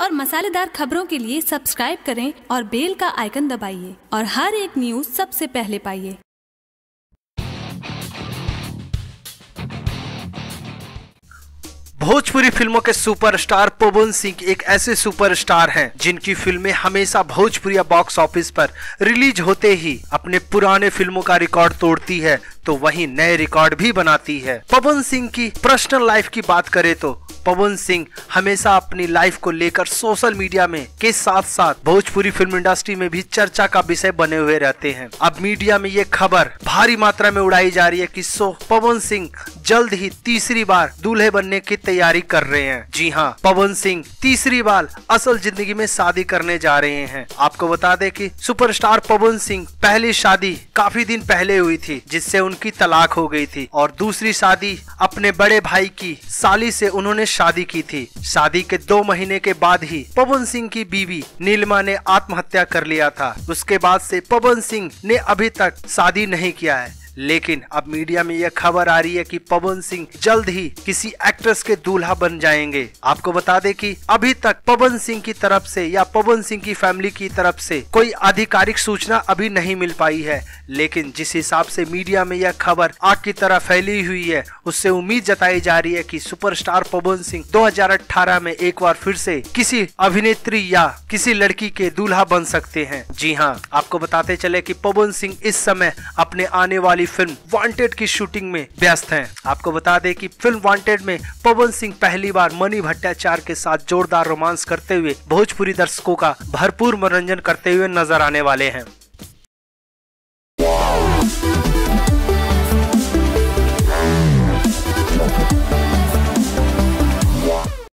और मसालेदार खबरों के लिए सब्सक्राइब करें और बेल का आइकन दबाइए और हर एक न्यूज़ सबसे पहले पाइए। भोजपुरी फ़िल्मों के सुपरस्टार पवन सिंह एक ऐसे सुपरस्टार हैं जिनकी फ़िल्में हमेशा भोजपुरी बॉक्स ऑफ़िस पर रिलीज़ होते ही अपने पुराने फ़िल्मों का रिकॉर्ड तोड़ती है तो वहीं नए रिकॉर्ड भी बनाती है। पवन सिंह की पर्सनल लाइफ की बात करें तो पवन सिंह हमेशा अपनी लाइफ को लेकर सोशल मीडिया में के साथ साथ भोजपुरी फ़िल्म इंडस्ट्री में भी चर्चा का विषय बने हुए रहते हैं। अब मीडिया में ये खबर भारी मात्रा में उड़ाई जा रही है कि सो पवन सिंह जल्द ही तीसरी बार दूल्हे बनने की तैयारी कर रहे हैं। जी हाँ पवन सिंह तीसरी बार असल ज़िंदगी में शादी करने जा रहे हैं। आपको बता दें कि सुपरस्टार पवन सिंह पहली शादी काफ़ी दिन पहले हुई थी, जिससे उनकी तलाक हो गई थी और दूसरी शादी अपने बड़े भाई की साली से उन्होंने शादी की थी। शादी के दो महीने के बाद ही पवन सिंह की बीवी नीलमा ने आत्महत्या कर लिया था। उसके बाद से पवन सिंह ने अभी तक शादी नहीं किया है। लेकिन अब मीडिया में यह खबर आ रही है कि पवन सिंह जल्द ही किसी एक्ट्रेस के दूल्हा बन जाएँगे। आपको बता दें कि अभी तक पवन सिंह की तरफ़ से या पवन सिंह की फैमिली की तरफ़ से कोई आधिकारिक सूचना अभी नहीं मिल पाई है। लेकिन जिस हिसाब से मीडिया में यह खबर आग की तरह फैली हुई है, उससे उम्मीद जताई जा रही है कि सुपरस्टार पवन सिंह 2018 में एक बार फिर से किसी अभिनेत्री या किसी लड़की के दूल्हा बन सकते हैं। जी हाँ आपको बताते चले कि पवन सिंह इस समय अपने आने वाली फ़िल्म वांटेड की शूटिंग में व्यस्त हैं। आपको बता दें कि फ़िल्म वांटेड में पवन सिंह पहली बार मनी भट्टाचार्य के साथ जोरदार रोमांस करते हुए भोजपुरी दर्शकों का भरपूर मनोरंजन करते हुए नज़र आने वाले हैं